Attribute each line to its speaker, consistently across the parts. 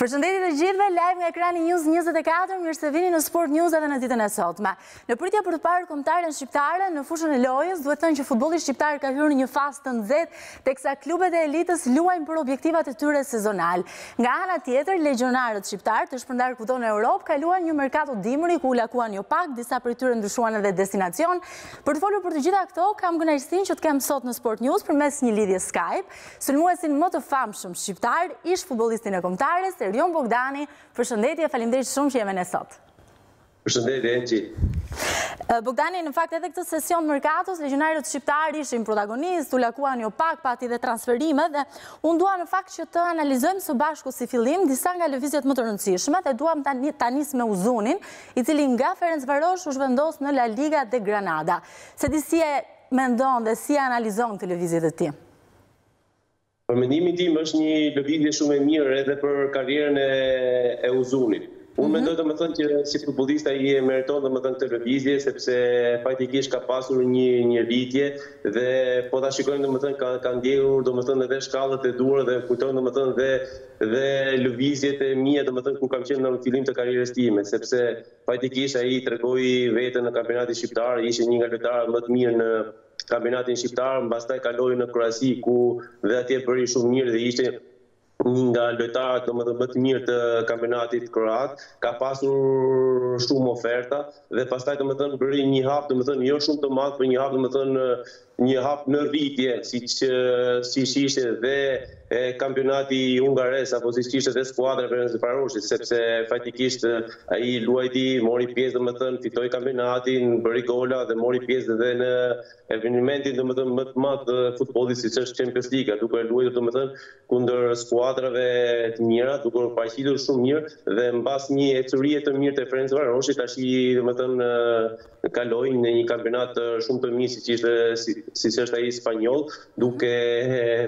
Speaker 1: Përshëndetje të gjithëve, live nga ekrani News 24, mirë se vini në Sport News edhe në ditën e sotme. Në pritje për të parë kombëtaren shqiptare në fushën e lojës, duhet thënë që futbolli shqiptar ka hyrë në një fazë të nxehtë, teksa klubet e elitës luajnë për objektivat e tyre sezonalë. Nga ana tjetër, legjionarët shqiptarë, të shpërndarë kudo në Europë, kaluan një merkato dimri ku u lakuan jo pak, disa prej tyre ndryshuan edhe destinacion. Për të folur për të gjitha këto, kam kënaqësinë që të kem sot në Sport News përmes një lidhje Skype, sulmuesin më të famshëm shqiptar, ish-futbollistin e Kombëtares, Erion Bogdani. Përshëndetje, faleminderit shumë që je me ne sot.
Speaker 2: Përshëndetje Enxhi.
Speaker 1: Bogdani, në fakt edhe këtë sesion të merkatos, legjionarët shqiptarë ishin protagonistë, u lakuan jo pak, pati dhe transferime dhe unë dua në fakt që të analizojmë së bashku si fillim disa nga lëvizjet më të rëndësishme dhe dua ta, ta nis me Uzunin, i cili nga Ferencvarosh u zhvendos në La Liga dhe Granada. S'e di si e mendon dhe si e analizon këtë lëvizje të tij.
Speaker 2: Për mendimin tim është një lëvizje shumë e mirë edhe për karrierën e Uzunit. Unë mendoj domethënë që si futbollist ai e meriton domethënë këtë lëvizje sepse faktikisht ka pasur një një rritje dhe po ta shikojmë domethënë ka ka ndjekur domethënë edhe shkallët e duhura dhe kujton domethënë dhe dhe lëvizjet e mia domethënë kur kam qenë në fillim të karrierës time sepse faktikisht ai tregoi veten në kampionatin shqiptar, ishte një nga lojtarët më të mirë në kampionatin shqiptar, mbastaj kaloi në Kroaci ku dhe atje bëri shumë mirë dhe ishte një nga lojtarët domethënë më të mirë të kampionatit kroat, ka pasur shumë oferta dhe pastaj domethënë bëri një hap domethënë jo shumë të madh, por një hap domethënë një hap në rritje, siç siç ishte dhe e kampionati hungarez apo siç ishte dhe skuadra e Ferencvaroshit, sepse faktikisht ai luajti, mori pjesë domethënë fitoi kampionatin, bëri gola dhe mori pjesë dhe në evenimentin domethënë më të madh të futbollit siç është Champions Liga, duke luajtur domethënë kundër skuadrave të mira, duke u paraqitur shumë mirë dhe mbas një ecurie të mirë te Ferencvaroshi tashi domethënë kaloi në një kampionat shumë të mirë siç ishte siç është ai spanjoll, duke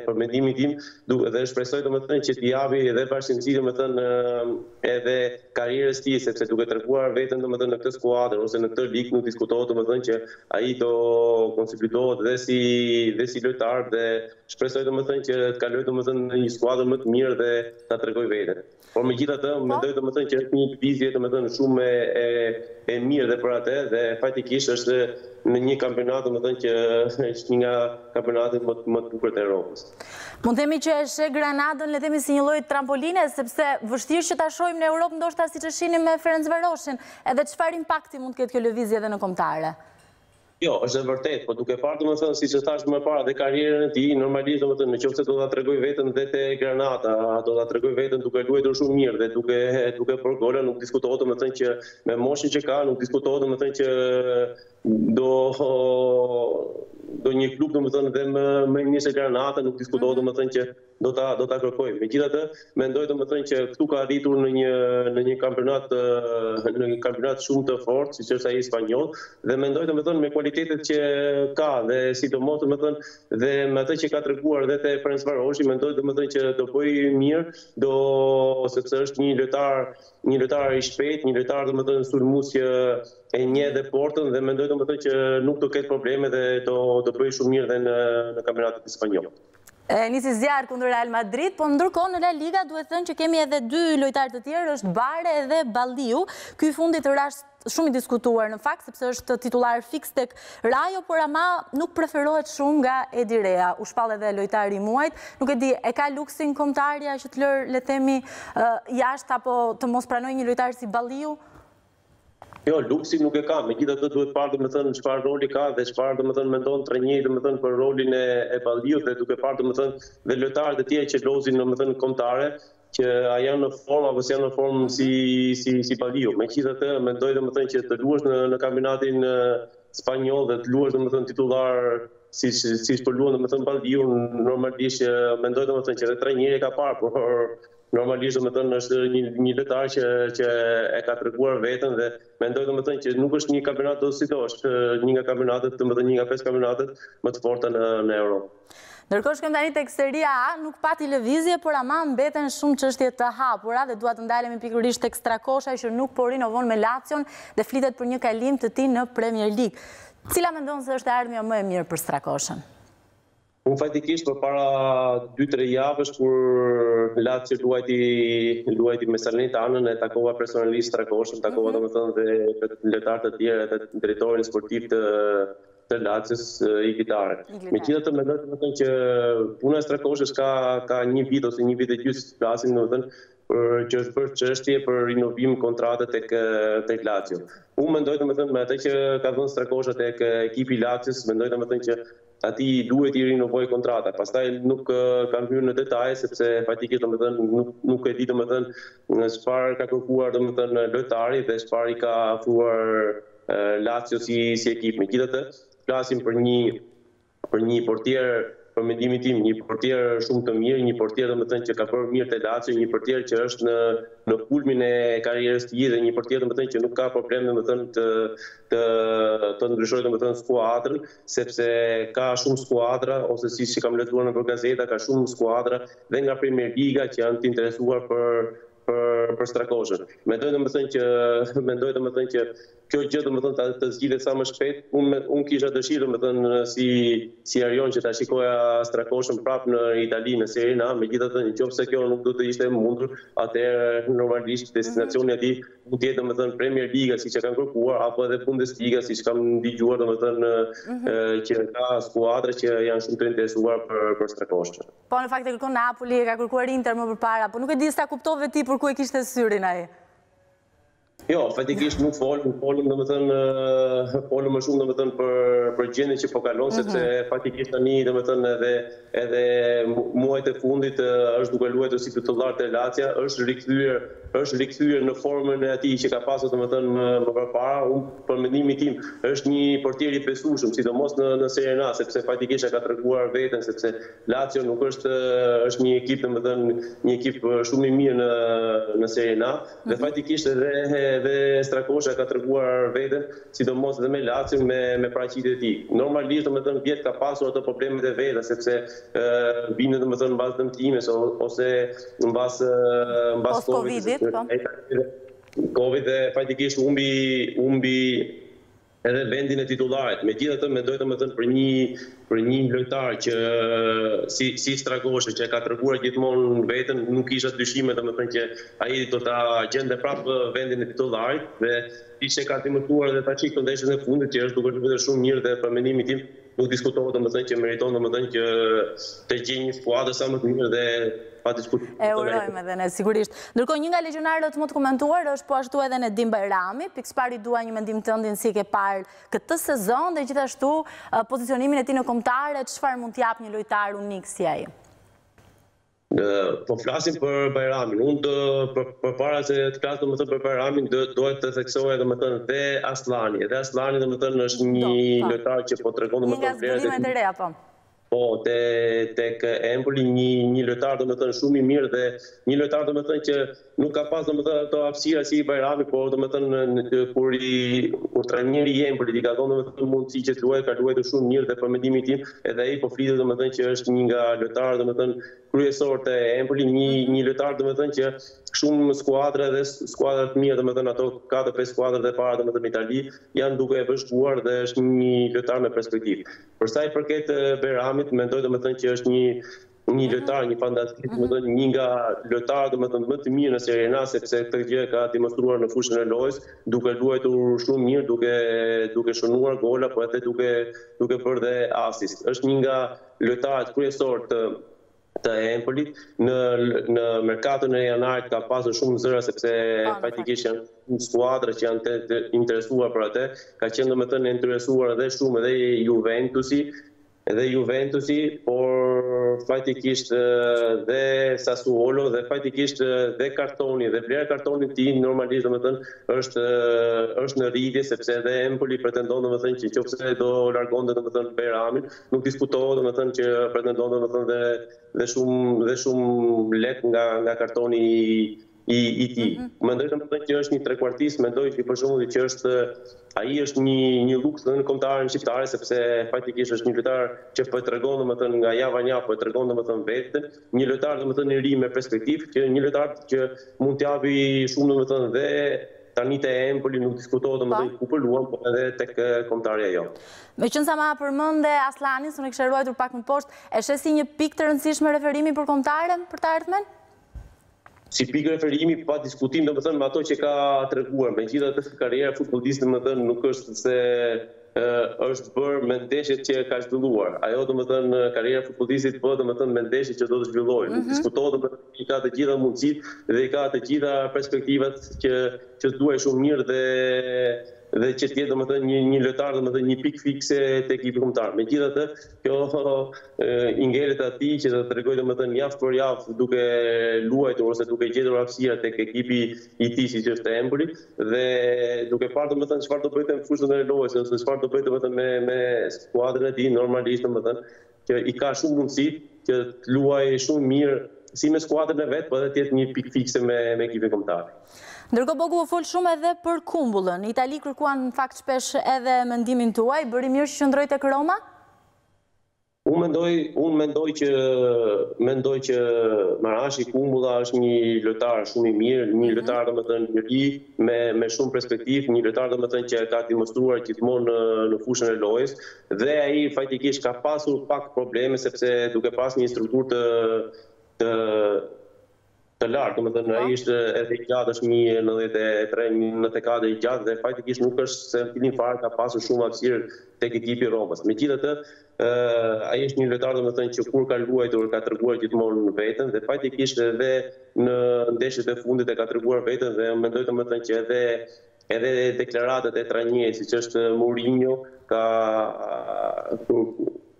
Speaker 2: për mendimin tim, duke dhe shpresoj domethënë që t'i japi edhe vazhdimësi domethënë edhe karrierës tij, sepse duke treguar veten domethënë në këtë skuadër ose në këtë ligë nuk diskutohet domethënë që ai do konsiderohet dhe si dhe si lojtar dhe shpresoj domethënë që të kalojë domethënë në një skuadër më të mirë dhe ta tregojë veten. Por megjithatë, unë mendoj domethënë që është një lëvizje domethënë shumë e e mirë dhe për atë dhe faktikisht është në një kampionat domethënë që është një nga kampionatet më më të bukura të Evropës.
Speaker 1: Mund të themi që e sheh Granadën le të themi si një lloj trampoline sepse vështirë që ta shohim në Evropë ndoshta siç e shihnim me Ferencvaroshin. Edhe çfarë impakti mund të ketë kjo lëvizje edhe në kombëtare?
Speaker 2: Jo, është e vërtetë, po duke parë domethënë siç e thashë më parë dhe karrierën e tij, normalisht domethënë në qoftë se do ta tregojë veten dhe te Granada, do ta tregojë veten duke luajtur shumë mirë dhe duke duke bërë gola, nuk diskutohet domethënë që me moshën që ka, nuk diskutohet domethënë që do, do një klub domethënë dhe më më i mirë se Granada, nuk diskutohet domethënë që do ta do ta kërkojë. Megjithatë, mendoj domethënë që këtu ka arritur në një në një kampionat në një kampionat shumë të fortë, siç është ai spanjoll dhe mendoj domethënë me kualitetet që ka dhe sidomos domethënë dhe me atë që ka treguar dhe te Ferencvaroshi, mendoj domethënë që do bëjë mirë, do sepse është një lojtar një lojtar i shpejtë, një lojtar domethënë sulmues që e njeh dhe portën dhe mendoj domethënë që nuk do ketë probleme dhe do do bëjë shumë mirë dhe në në kampionatin spanjoll.
Speaker 1: E nisi zjarr kundër Real Madrid, por ndërkohë në La Liga duhet thënë që kemi edhe dy lojtarë të tjerë, është Bare dhe Balliu. Ky i fundit është shumë i diskutuar në fakt sepse është titullar fiks tek Rajo, por ama nuk preferohet shumë nga Edi Reja. U shpall edhe lojtari i muajit. Nuk e di, e ka luksin kombëtarja që të lërë le të themi jashtë apo të mos pranojë një lojtar si Balliu?
Speaker 2: Jo, luksin nuk e ka, megjithatë duhet parë domethënë çfarë roli ka dhe çfarë domethënë mendon trajneri domethënë për rolin e e Balliut dhe duke parë domethënë dhe lojtarët e tjerë që lozin domethënë në kombëtare që a janë në formë apo s'janë në formë si si si Balliu. Megjithatë mendoj domethënë që të luash në në kampionatin spanjoll dhe të luash domethënë titullar siç siç po luan domethënë Balliu normalisht që mendoj domethënë që edhe trajneri e ka parë por Normalisht domethënë është një një lojtar që që e ka treguar veten dhe mendoj domethënë që nuk është një kampionat dosido, është një nga kampionatet, domethënë një nga pesë kampionatet më të forta në në Europë.
Speaker 1: Ndërkohë shkojmë tani tek Seria A, nuk pati lëvizje, por ama mbeten shumë çështje të hapura dhe dua të ndalemi pikërisht tek Strakosha që nuk po rinovon me Lacion dhe flitet për një kalim të tij në Premier Ligë. Cila mendon se është e ardhmja më e mirë për Strakoshën?
Speaker 2: Unë faktikisht përpara dy tre javësh kur Lazio luajti luajti me Salernitanën e takova personalisht Strakoshën, takova domethënë dhe lojtarë të tjerë edhe drejtorin sportiv të të Lazios, Igli Tare. Megjithatë mendoj domethënë që puna e Strakoshës ka ka një vit ose një vit e gjysmë flasim domethënë për që është bërë çështje për rinovim kontrate tek tek Lazio. Unë mendoj domethënë me atë që ka dhënë Strakosha tek ekipi i Lazios, mendoj domethënë që Atij i duhej t'i rinovohej kontrata. Pastaj nuk kam hyrë në detaje sepse faktikisht domethënë nuk nuk e di domethënë çfarë ka kërkuar domethënë lojtari dhe çfarë i ka ofruar Lazio si si ekip. Megjithatë, flasim për një për një portier për mendimin tim, një portier shumë të mirë, një portier domethënë që ka bërë mirë te Lazio, një portier që është në në kulmin e karrierës së tij dhe një portier domethënë që nuk ka problem domethënë të të të ndryshojë domethënë skuadrën. sepse ka shumë skuadra ose siç i kam lexuar nëpër gazeta ka shumë skuadra dhe nga Premier Liga që janë të interesuar për për për Strakoshën. Mendoj domethënë që mendoj domethënë që kjo gjë domethënë ta të zgjidhet sa më shpejt. Unë unë kisha dëshirë domethënë si si Arjon që ta shikoja Strakoshen prapë në Itali në Serie A, megjithatë nëse kjo nuk do të ishte e mundur, atëherë normalisht destinacioni i tij Mund të jetë domethënë Premier Liga siç e kanë kërkuar apo edhe Bundesliga siç kam dëgjuar domethënë që ka skuadra që janë shumë të interesuar për për Strakoshën.
Speaker 1: Po në fakt e kërkon Napoli, e ka kërkuar Inter më përpara, po nuk e di sa kuptove ti për ku e kishte syrin ai.
Speaker 2: Jo, faktikisht nuk folëm, folëm domethënë folëm më shumë domethënë për për gjendjen që po kalon sepse faktikisht tani domethënë edhe Edhe muajt e fundit është duke luajtur si titullar te Lacio, është rikthyer, është rikthyer në formën e tij që ka pasur domethënë më më përpara. Unë për mendimin tim është një portier i besueshëm, sidomos në në Serien A, sepse faktikisht e ka treguar veten, sepse Lacio nuk është është një ekip domethënë një ekip shumë i mirë në në Serien A. Dhe faktikisht edhe edhe Strakosha ka treguar veten, sidomos edhe me Lacion me me paraqitjet e tij. Normalisht domethënë vjet ka pasur ato problemet e veta sepse vinte domethënë mbas dëmtimes ose mbas mbas Post
Speaker 1: Covidit, po.
Speaker 2: Covid dhe faktikisht humbi humbi edhe vendin e titullarit. Megjithatë, mendoj domethënë për një për një lojtar që si si Strakosha që e ka treguar gjithmonë veten, nuk kisha dyshime domethënë që ai do ta gjente prapë vendin e titullarit dhe siç e ka demonstruar edhe tash këto ndeshjet e fundit që është duke luajtur shumë mirë dhe për mendimin tim Nuk diskutohet domethënë që meriton domethënë që të gjejë një skuadër sa më të mirë dhe pa diskutim.
Speaker 1: E urojmë edhe ne sigurisht. Ndërkohë një nga legjionarët më të komentuar është po ashtu edhe Nedim Bajrami. Pikësëpari dua një mendim tëndin si e ke parë këtë sezon dhe gjithashtu pozicionimin e tij në kombëtare, çfarë mund të japë një lojtar unik si ai?
Speaker 2: Po flasim për Bajramin. Unë do për, përpara se të flas domethënë për Bajramin, do duhet të theksoja domethënë dhe Asllani. Dhe Asllani domethënë është një po. lojtar që po tregon domethënë
Speaker 1: vlerat. Një nga zbulimet e reja, po.
Speaker 2: Po, te tek Empoli një një lojtar domethënë shumë i mirë dhe një lojtar domethënë që Nuk ka pas domethënë ato hapësira si Bajrami, por domethënë kur i kur trajneri i Empolit i ka dhënë domethënë mundësi që të luajë, ka luajtur shumë mirë dhe për mendimin tim edhe ai po flitet domethënë që është një nga lojtarët domethënë kryesor të Empolit, një një lojtar domethënë që shumë skuadra dhe skuadra të mira domethënë ato 4-5 skuadrat e para domethënë në Itali janë duke e vëzhguar dhe është një lojtar me perspektivë. Për sa i përket Bajramit, mendoj domethënë që është një Një lojtar, një fantazist, mm -hmm. domethënë, një nga lojtarët domethënë, më të mirë në Serie A, sepse këtë gjë ka demonstruar në fushën e lojës, duke luajtur shumë mirë, duke, duke shënuar gola, po edhe duke, duke bërë dhe asist. është një nga lojtarët kryesor të të Empolit në në merkatën e janarit ka pasur shumë zëra sepse faktikisht janë shumë skuadra që janë të interesuar për atë, ka qenë domethënë interesuar edhe shumë edhe Juventusi, dhe Juventusi, por faktikisht dhe Sassuolo dhe faktikisht dhe kartoni dhe vlera e kartonit të tij normalisht domethënë është është në rritje sepse dhe Empoli pretendon domethënë që nëse do largonte domethënë Bajramin, nuk diskutohet domethënë që pretendon domethënë dhe dhe shumë dhe shumë lek nga nga kartoni i i i tij. Mendoj domethënë që është një trekuartist, mendoj që për shembull që është ai është një një luks edhe në kombëtaren shqiptare sepse faktikisht është një lojtar që po e tregon domethënë nga java në javë po e tregon domethënë veten, një lojtar domethënë i ri me perspektivë, që një lojtar që mund të japi shumë domethënë dhe tani te Empoli nuk diskutohet domethënë ku po luan, por edhe tek kombëtarja
Speaker 1: jonë. Meqenëse ma përmende Asllanin, se unë e kisha ruajtur pak më poshtë, e sheh si një pikë të rëndësishme referimi për kombëtaren për të ardhmen?
Speaker 2: Si pikë referimi, pa diskutim domethënë me ato që ka treguar, megjithatë karriera e futbollistit domethënë nuk është se është bërë me ndeshjet që ka zhvilluar. Ajo domethënë karriera e futbollistit bëhet domethënë me ndeshjet që do të zhvillojë. Nuk diskutohet domethënë që i ka të gjitha mundësitë dhe i ka të gjitha perspektivat që që të luajë shumë mirë dhe dhe që të jetë domethënë një një lojtar domethënë një pikë fikse te ekipi kombëtar. Megjithatë, Kjo i ngelet atij që të tregojë domethënë javë për javë duke luajtur ose duke gjetur hapësira tek ekipi i tij siç është Empoli dhe duke parë domethënë çfarë do bëjë në fushën e lojës ose çfarë do bëjë domethënë me me skuadrën e tij normalisht domethënë që i ka shumë mundësi që të luajë shumë mirë si me skuadrën e vet, por edhe të jetë një pikë fikse me me ekipin kombëtar.
Speaker 1: Ndërkohë Bogd u fol shumë edhe për Kumbullën. Itali kërkuan në fakt shpesh edhe mendimin tuaj, bëri mirë që qëndroi tek Roma?
Speaker 2: Unë mendoj, unë mendoj që mendoj që Marashi Kumbulla është një lojtar shumë i mirë, një mhm. lojtar domethënë i ri me me shumë perspektivë, një lojtar domethënë që e ka demonstruar gjithmonë në në fushën e lojës dhe ai faktikisht ka pasur pak probleme sepse duke pas një strukturë të të të lartë, domethënë ai ishte edhe i gjatë, është 1.93, 1.94 i gjatë dhe faktikisht nuk është se në fillim fare ka pasur shumë hapësirë tek ekipi i Romës. Megjithatë, ai është një lojtar domethënë që kur ka luajtur ka treguar gjithmonë veten dhe faktikisht edhe në ndeshjet e fundit e ka treguar veten dhe mendoj domethënë që edhe edhe deklaratat e trajnerit siç është Mourinho ka kur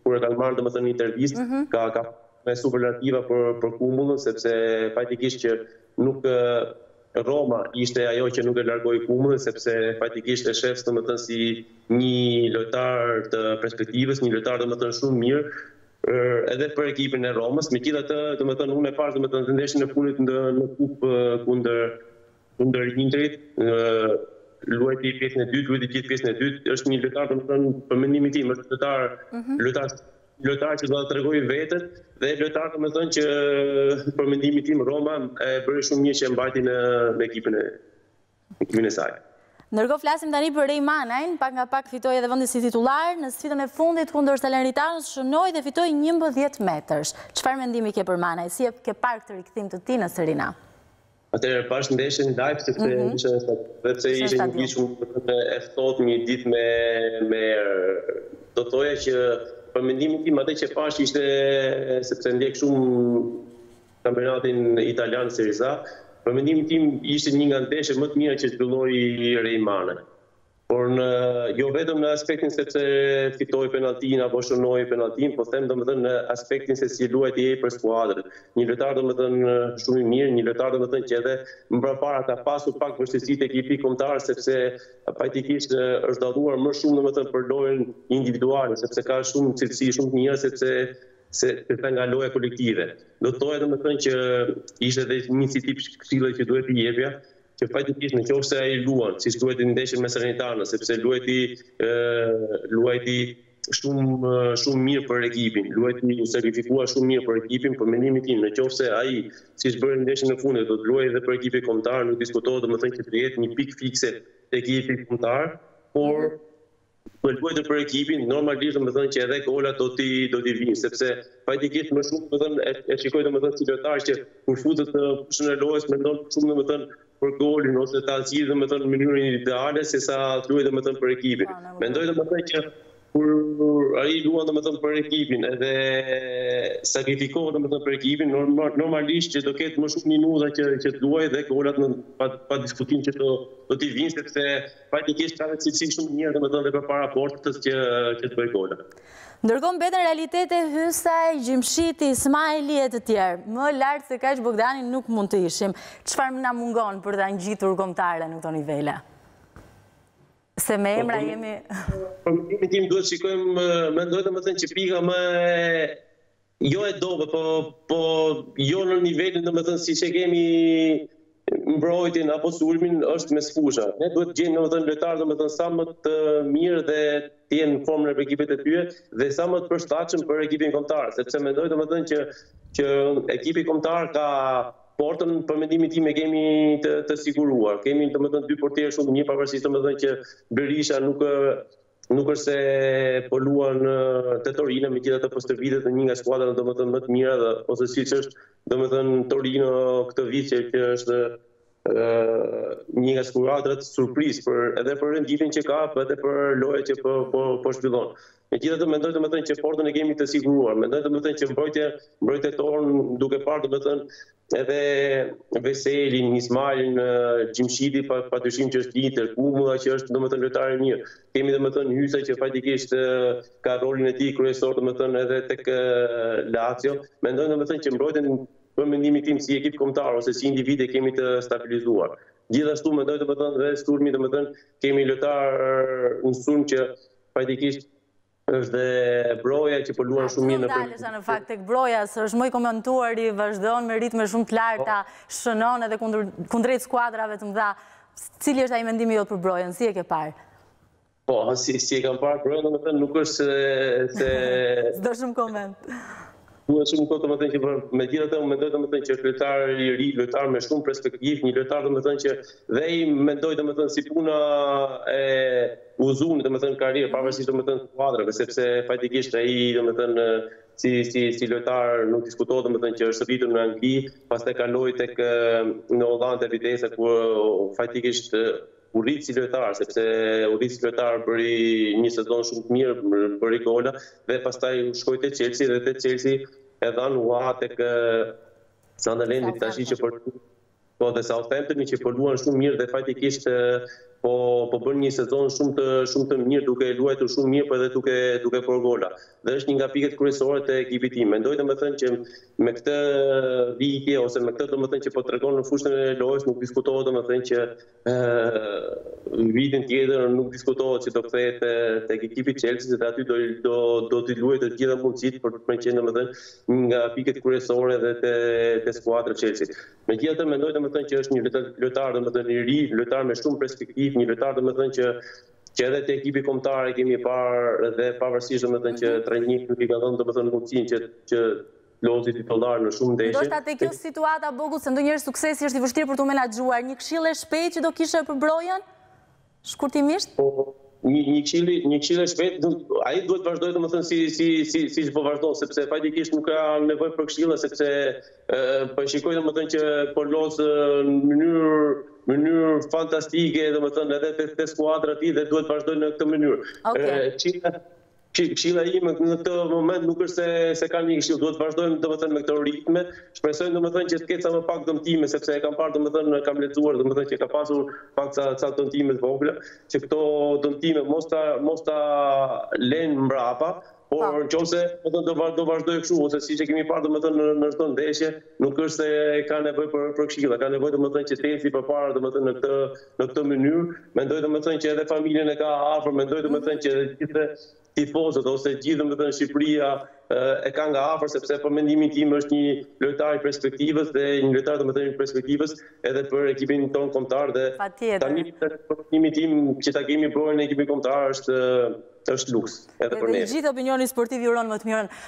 Speaker 2: kur e kanë marrë domethënë intervistë, mm -hmm. ka ka me superlativa për Kumbullën sepse faktikisht që nuk Roma ishte ajo që nuk e largoi Kumbullën sepse faktikisht e shef domethënë si një lojtar të perspektivës, një lojtar domethënë shumë mirë edhe për ekipin e Romës. Megjithatë, domethënë unë e pashë domethënë ndeshjen e fundit në në kupë kundër Kundër Interit, luajti pjesën e dytë, luajti gjithë pjesën e dytë, është një lojtar domethënë për mendimin tim, është lojtar, lojtar lojtar që do ta tregojë veten dhe lojtar domethënë që për mendimin tim Roma e bëri shumë mirë që e mbajti në në ekipin e ekipin e saj.
Speaker 1: Ndërkohë flasim tani për Rey Manajn, pak nga pak fitoi edhe vendin si titullar, në sfidën e fundit kundër Salernitanës shënoi dhe fitoi 11 metërsh. Çfarë mendimi ke për Manaj, si e ke parë këtë rikthim të tij në Serie A?
Speaker 2: Atëherë pashë ndeshjen live sepse mm -hmm. ishte sot dhe pse ishte një ditë shumë e ftohtë, një ditë me erë do të thoja që për mendimin tim atë që pashë ishte sepse ndjek shumë kampionatin italian Serie A, për mendimin tim ishte një nga ndeshjet më të mira që zhvilloi Rey Manaj. Por në jo vetëm në aspektin sepse fitoi penalltinë apo shënoi penalltinë, po them domethënë në aspektin se si luajti ai për skuadrën. Një lojtar domethënë shumë i mirë, një lojtar domethënë që edhe më përpara ka pasur pak vështirësi te ekipi kombëtar sepse faktikisht është dalluar më shumë domethënë për lojën individuale sepse ka shumë cilësi shumë të mira sepse sesa nga loja kolektive. Do të thoja domethënë që ishte edhe një si tip këshille që duhej t'i jepja, Që faktikisht në qoftë se ai luan siç luajti ndeshjen me Salernitana sepse luajti luajti shumë shumë mirë për ekipin, luajti u sakrifikua shumë mirë për ekipin, për mendimin tim në qoftë se ai siç bëri ndeshjen e fundit do të luajë edhe për ekipin kombëtar nuk diskutohet domethënë që të jetë një pikë fikse tek ekipi kombëtar, por Për të luajtur për ekipin, normalisht domethënë që edhe golat do t'i do t'i vijnë, sepse faktikisht më shumë domethënë e e shikoj domethënë si lojtar që kur futet në fushën e lojës mendon më shumë domethënë për golin ose ta zgjidhë domethënë në mënyrën individuale sesa të luajë domethënë për ekipin. Po, nuk e Mendoj domethënë që kur ai luan domethënë për ekipin edhe sakrifikohet domethënë për ekipin, norma- normalisht që do ketë më shumë minuta që që të luajë dhe golat në pa, pa diskutim që do do t'i vijnë sepse Faktikisht ka dhe cilësi shumë të mira domethënë dhe përpara portës që që të bëjë gola.
Speaker 1: Ndërkohë mbeten realitete Hysaj, Gjimshiti, Smajli e të tjerë. Më lart se kaq Bogdani nuk mund të ishim. Çfarë na mungon për ta ngjitur kombëtaren në këto nivele? Se me emra jemi
Speaker 2: Për mendimin tim duhet të shikojmë, mendoj domethënë që pika më e Jo e dobët, po po jo në nivelin domethënë siç e kemi mbrojtjen apo sulmin është mesfusha. Ne duhet të gjejmë domethënë lojtarë domethënë sa më të mirë dhe të jenë në formë nëpër ekipet e tyre dhe sa më të përshtatshëm për ekipin kombëtar, sepse mendoj domethënë që që ekipi kombëtar ka portën për mendimin tim e kemi të, të siguruar. Kemi domethënë dy portierë shumë të mirë, pavarësisht domethënë që Berisha nuk Nuk është se po luan te Torino, megjithatë po stërvitet në një nga skuadrat domethënë më të mira dhe ose siç është domethënë Torino këtë vit që, që është ë një nga skuadrat surprizë për edhe për renditjen që ka, po edhe për lojët që po po, po zhvillon. Megjithatë mendoj domethënë që Portën e kemi të siguruar. Mendoj domethënë që mbrojtja mbrojtja jonë duke parë domethënë Edhe Veselin, Ismailin Gjimshiti pa padyshim që është lider, Kumbulla që është domethënë lojtar i mirë. Kemi domethënë Hysajn që faktikisht ka rolin e tij kryesor domethënë edhe tek Lazio. Mendoj domethënë që mbrojtjen për mendimin tim si ekip kombëtar ose si individë e kemi të stabilizuar. Gjithashtu mendoj domethënë dhe sulmi domethënë kemi lojtarë në sulm që faktikisht Është dhe Broja që po luan shumë mirë në
Speaker 1: përgjithësi. Aty do ndalesha në fakt tek Broja, se është më i komentuari, vazhdon me ritme shumë të larta, po. shënon edhe kundër kundrejt skuadrave të mëdha. Cili është ai mendimi jot për Brojën? Si e ke parë?
Speaker 2: Po, si si e kam parë Brojën, domethënë nuk është se
Speaker 1: se S'do shumë koment.
Speaker 2: S'do shumë koment domethënë që por megjithatë unë mendoj domethënë që lojtar i ri, lojtar me shumë perspektivë, një lojtar domethënë që dhe ai mendoj domethënë si puna e Uzunit domethënë karrierë, mhm. pavarësisht domethënë skuadrave, sepse faktikisht ai domethënë si si si lojtar nuk diskutohet domethënë që është rritur në Angli, pastaj kaloi tek në Holandë te Vitesse ku faktikisht U rrit si lojtar, sepse u rrit si lojtar bëri një sezon shumë të mirë, bëri gola dhe pastaj shkoi te Chelsea dhe te Chelsea e dhanë hua tek Sunderlandi tash që po po te Southamptoni që po luan shumë mirë dhe faktikisht po po bën një sezon shumë të shumë të mirë duke luajtur shumë mirë por edhe duke duke bërë gola. Dhe është një nga pikët kryesore të ekipit të tij. Mendoj domethënë që me këtë rritje ose me këtë domethënë që po tregon në fushën e lojës nuk diskutohet domethënë që Në vitin tjetër nuk diskutohet që do kthehet tek ekipi i Çelsis dhe aty do do t'i luajë të gjitha mundësitë për të qenë domethënë një nga pikët kryesore dhe te te skuadra e Çelsit. Megjithatë mendoj domethënë që është një lojtar domethënë i ri, lojtar me shumë perspektivë, një lojtar domethënë që që edhe te ekipi kombëtar e kemi parë dhe pavarësisht domethënë që trajneri nuk i ka dhënë domethënë mundësinë që që Lozë titullar në shumë ndeshje.
Speaker 1: Ndoshta te kjo situata Bogu se ndonjëherë suksesi është i vështirë për t'u menaxhuar, një këshillë e shpejtë që do kishe për Brojën? Shkurtimisht?
Speaker 2: Po, po. Një një këshillë, një këshillë e shpejtë, ai duhet të vazhdojë domethënë si si si siç po vazhdon, sepse faktikisht nuk ka nevojë për këshilla sepse po e shikoj domethënë që po loz në mënyrë mënyrë fantastike, domethënë edhe te te skuadra e tij dhe duhet të vazhdojë në këtë mënyrë.
Speaker 1: Okay.
Speaker 2: Këshilla ime në këtë moment nuk është se kam një këshillë, duhet të vazhdojmë domethënë me këto ritme. Shpresoj domethënë që të ketë sa më pak dëmtime, sepse e kam parë domethënë kam lexuar domethënë që ka pasur pak ca ca dëmtime të vogla, që këto dëmtime mos ta mos ta lenë mbrapa, por në qoftë se domethënë do vazhdojë kështu ose siç e kemi parë domethënë në çdo ndeshje, nuk është se ka nevojë për për këshilla, ka nevojë domethënë që të ecë përpara domethënë në këtë në këtë mënyrë, mendoj domethënë që edhe familjen e ka afër, mendoj domethënë që edhe gjithë tifozët ose gjithë domethënë Shqipëria e ka nga afër sepse për mendimin tim është një lojtar i perspektivës dhe një lojtar domethënë i perspektivës edhe për ekipin tonë kombëtar dhe tani për mendimin tim që ta kemi Brojen në ekipin kombëtar është është luks edhe për ne.
Speaker 1: Dhe i gjithë opinioni sportiv i uron më të mirën.